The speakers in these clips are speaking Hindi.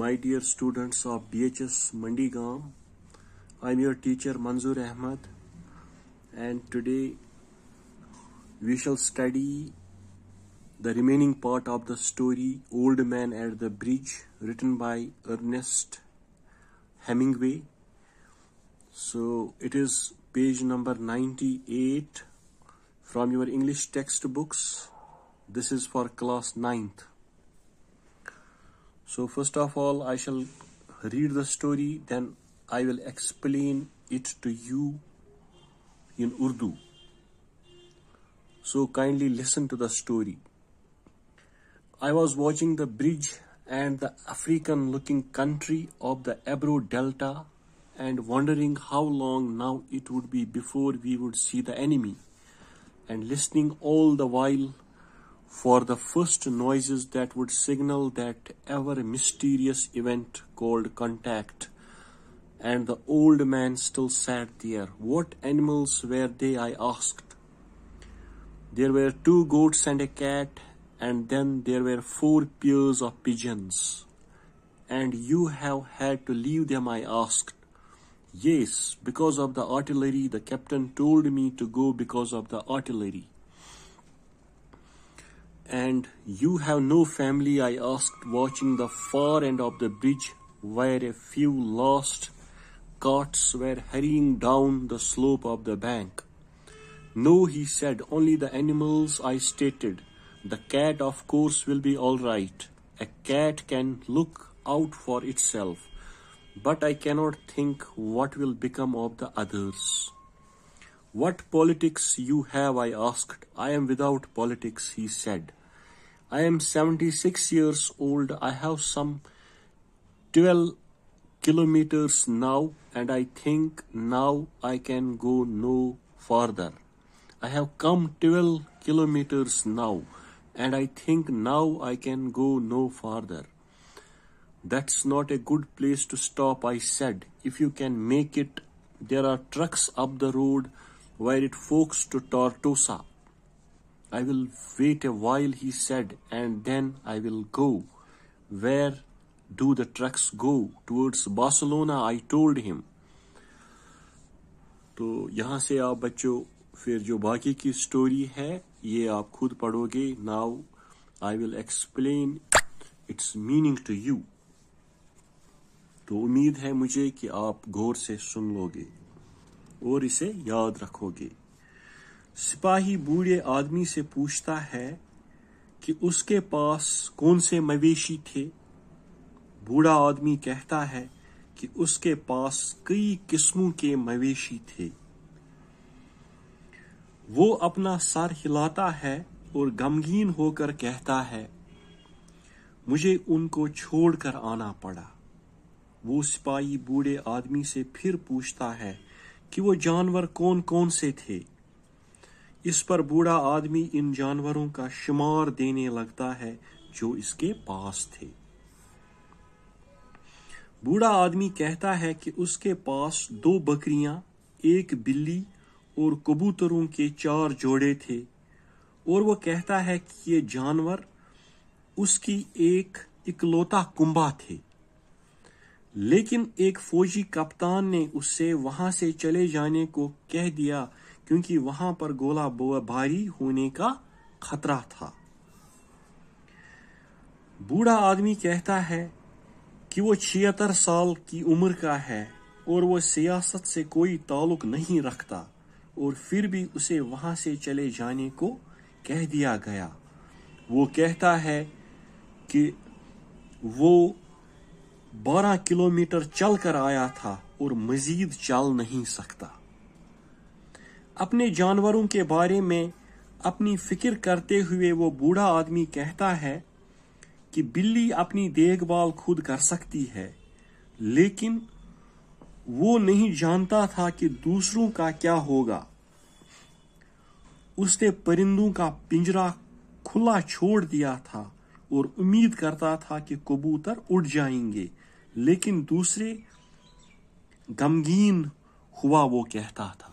my dear students of BHS Mandigam. I'm your teacher Manzoor Ahmad, and today we shall study the remaining part of the story Old Man at the Bridge, written by Ernest Hemingway. So it is page number 98 from your English textbooks. This is for class 9th. So first of all, I shall read the story, then I will explain it to you in Urdu. So kindly listen to the story. I was watching the bridge and the African looking country of the Ebro Delta and wondering how long now it would be before we would see the enemy and listening all the while for the first noises that would signal that ever mysterious event called contact. And the old man still sat there. What animals were they? I asked. There were two goats and a cat, and then there were four pairs of pigeons. And you have had to leave them, I asked. Yes, because of the artillery. The captain told me to go because of the artillery. And you have no family, I asked, watching the far end of the bridge where a few lost carts were hurrying down the slope of the bank. No, he said, only the animals I stated. The cat, of course, will be all right. A cat can look out for itself. But I cannot think what will become of the others. What politics you have, I asked. I am without politics, he said. I am 76 years old. I have some 12 kilometers now, and I think now I can go no farther. I have come 12 kilometers now, and I think now I can go no farther. That's not a good place to stop, I said. If you can make it, there are trucks up the road where it forks to Tortosa. I will wait a while, he said, and then I will go. Where do the trucks go? Towards Barcelona, I told him. तो यहाँ से आप बच्चों फिर जो बाकी की स्टोरी है ये आप खुद पढ़ोगे now I will explain its meaning to you तो उम्मीद है मुझे कि आप गौर से सुन लोगे और इसे याद रखोगे। सिपाही बूढ़े आदमी से पूछता है कि उसके पास कौन से मवेशी थे? बूढ़ा आदमी कहता है कि उसके पास कई किस्मों के मवेशी थे। वो अपना सर हिलाता है और गमगीन होकर कहता है, मुझे उनको छोड़कर आना पड़ा। वो सिपाही बूढ़े आदमी से फिर पूछता है कि वो जानवर कौन कौन से थे। इस पर बूढ़ा आदमी इन जानवरों का शुमार देने लगता है जो इसके पास थे। बूढ़ा आदमी कहता है कि उसके पास दो बकरियाँ, एक बिल्ली और कबूतरों के चार जोड़े थे और वो कहता है कि ये जानवर उसकी एक इकलौता कुंभा थे। लेकिन एक फौजी कप्तान ने उससे वहाँ से चले जाने को कह दिया, क्योंकि वहाँ पर गोला भारी होने का खतरा था। बूढ़ा आदमी कहता है कि वो छिहत्तर साल की उम्र का है और वो सियासत से कोई ताल्लुक नहीं रखता, और फिर भी उसे वहाँ से चले जाने को कह दिया गया। वो कहता है कि वो 12 किलोमीटर चलकर आया था और मजीद चल नहीं सकता। अपने जानवरों के बारे में अपनी फ़िक्र करते हुए वो बूढ़ा आदमी कहता है कि बिल्ली अपनी देखभाल खुद कर सकती है, लेकिन वो नहीं जानता था कि दूसरों का क्या होगा। उसने परिंदों का पिंजरा खुला छोड़ दिया था। और उम्मीद करता था कि कबूतर उड़ जाएँगे, लेकिन दूसरे गमगीन हुआ वो कहता था।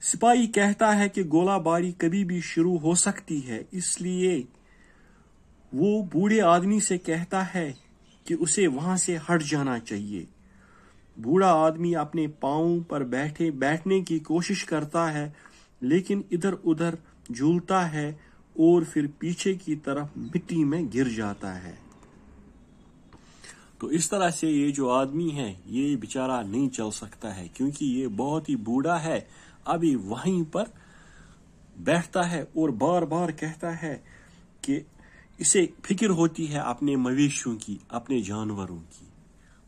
सिपाही कहता है कि गोलाबारी कभी भी शुरू हो सकती है, इसलिए वो बूढ़े आदमी से कहता है कि उसे वहाँ से हट जाना चाहिए। बूढ़ा आदमी अपने पाँव पर बैठे, बैठने की कोशिश करता है, लेकिन इधर उधर झूलता है और फिर पीछे की तरफ़ मिट्टी में गिर जाता है। तो इस तरह से ये जो आदमी है, ये बेचारा नहीं चल सकता है, क्योंकि ये बहुत ही बूढ़ा है। अभी वहीं पर बैठता है और बार बार कहता है कि इसे फ़िक्र होती है अपने मवेशियों की, अपने जानवरों की।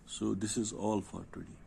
So this is all for today